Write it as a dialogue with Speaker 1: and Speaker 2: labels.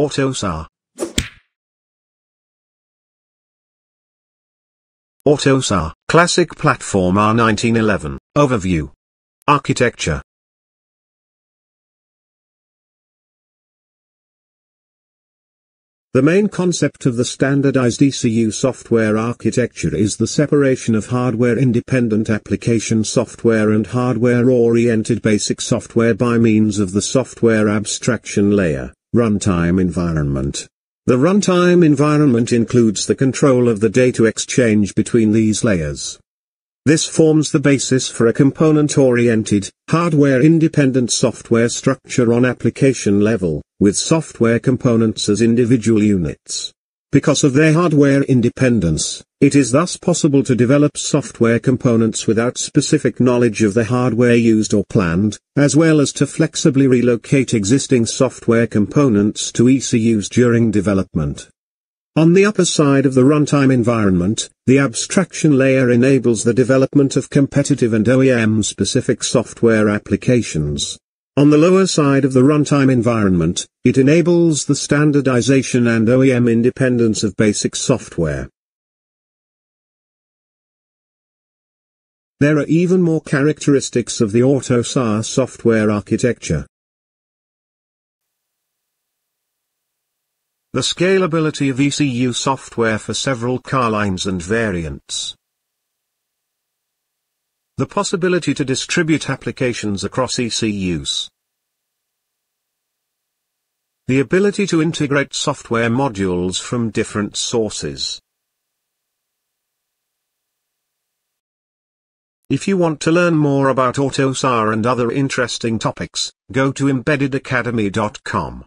Speaker 1: AutoSAR. AutoSAR, Classic Platform R1911, Overview. Architecture.
Speaker 2: The main concept of the standardized ECU software architecture is the separation of hardware-independent application software and hardware-oriented basic software by means of the software abstraction layer, runtime environment. The runtime environment includes the control of the data exchange between these layers. This forms the basis for a component-oriented, hardware-independent software structure on application level, with software components as individual units. Because of their hardware independence, it is thus possible to develop software components without specific knowledge of the hardware used or planned, as well as to flexibly relocate existing software components to ECUs during development. On the upper side of the runtime environment, the abstraction layer enables the development of competitive and OEM-specific software applications. On the lower side of the runtime environment, it enables the standardization and OEM independence of basic software. There are even more characteristics of the AutoSAR software architecture.
Speaker 1: The scalability of ECU software for several car lines and variants. The possibility to distribute applications across ECUs. The ability to integrate software modules from different sources. If you want to learn more about AutoSAR and other interesting topics, go to embeddedacademy.com.